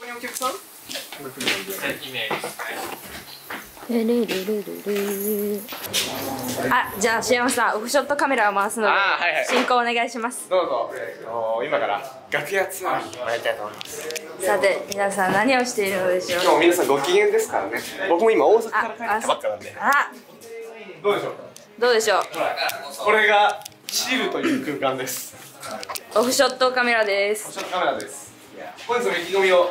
こにお客さん？ルルルルルあじゃあ CM さんオフショットカメラを回すのではいはい。進行お願いします。どうぞ。お今から楽屋ツアーに参りたいと思います。さて皆さん何をしているのでしょう？今日も皆さんご機嫌ですからね。僕も今大阪から帰あってきたばっかなんであどうでしょう？どうでしょう？これがチルという空間です。オフショットカメラです。ショットカメラです。本日の意気込みを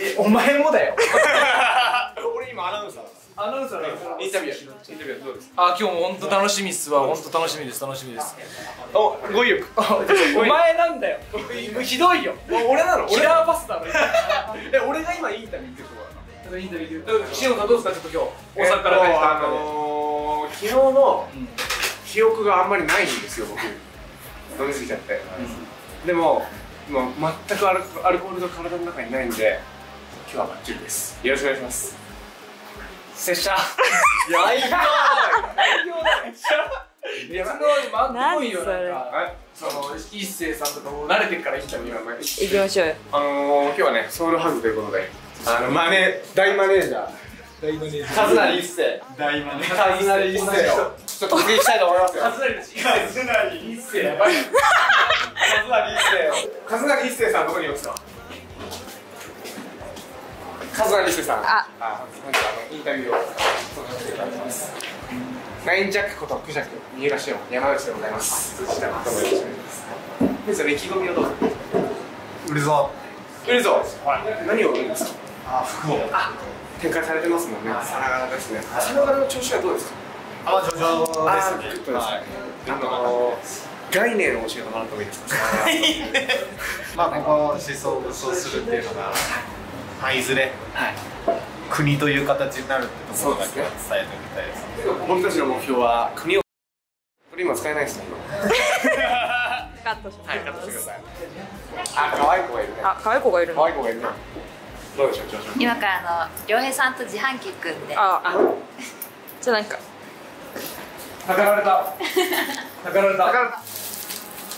えお前もだよ。俺今アナウンサーアナウンサーだよインタビューインタビューどうです？あ今日も本当楽しみっすわ。本当楽しみです。楽しみです。お語彙力お前なんだよ。ひどいよ。俺なの？キラーパスだろ。え俺が今インタビューっていうところなのインタビュー。シオンさんどうですか？ちょっと今日大阪から帰ってきたあのー、昨日の記憶があんまりないんですよ僕。飲みすぎちゃって、でももう全くアルアルコールが体の中にないんで今日はバッチリです。よろしくお願いします。拙者。やい。か別の回ってこいよなんか。その一星さんとかも慣れてるからインタビュー行きましょうよ。あのー、今日はねソウルハグということで。あのマネ大マネージャー。大マネージカズナリ一世。大マネカズナリ一世を。ちょっと次行きたいと思いますよ。カズナリだしカズナリ一世。やばいカズナリ一世カズナリ一世さんどこにいますか？カズナリ一世さん。あ。あ本日あのインタビューをさせていただきます。ナインジャックことクジャク三浦紫音山内でございます。辻田ともよろしくお願いします本日の意気込みをどうぞ売るぞ売るぞ何を売るんですか？あ服を。展開されてますもんね。さながらですね。さながらの調子はどうですか？あ上々あですーグッドですね。あの概念を教えてもらってもいいですか？まあここ思想武装するっていうのが、まあ、いずれ、国という形になるってところだけは伝えておきたいです。僕たちの目標は国をこれ今使えないですねカットします。はいカットしてください。あ可愛い子がいるね。あ可愛い子がいるの？可愛い子がいるね。どうでしょう調子今からあの良平さんと自販機行くんで。ああ。じゃあなんか。た。かられた。たかられた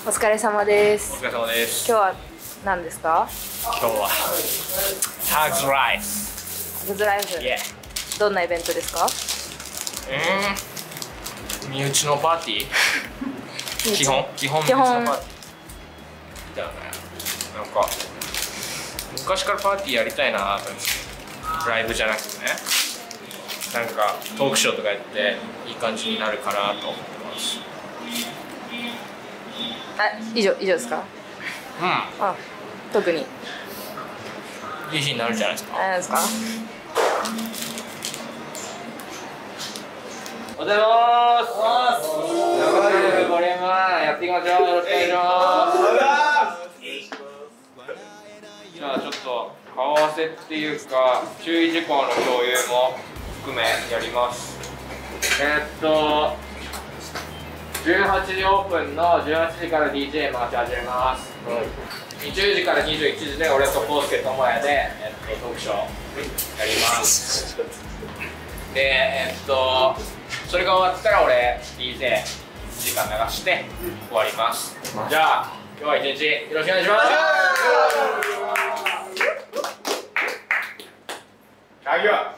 お疲れ様です。お疲れ様です。今日は何ですか？今日はタグライフグズライフイエどんなイベントですか？うん。身内のパーティー？基本基本身内のパーティー。だよね。なんか昔からパーティーやりたいなと思って。ライブじゃなくてね。なんかトークショーとかやっていい感じになるかなと思ってます。あ以上以上ですか？うあ特にんいい日になるんじゃないですか何ですかおはようございます。これはやっていきましょう。よろしくお願いします。じゃあちょっと顔合わせっていうか注意事項の共有も含めやります。えーっと18時オープンの18時から DJ 回し始めます。20時から21時で俺と康介智也で、えっと、トークショーやります。で、えっと、それが終わったら俺 DJ 時間流して終わります。じゃあ、今日は一日よろしくお願いします。鍵は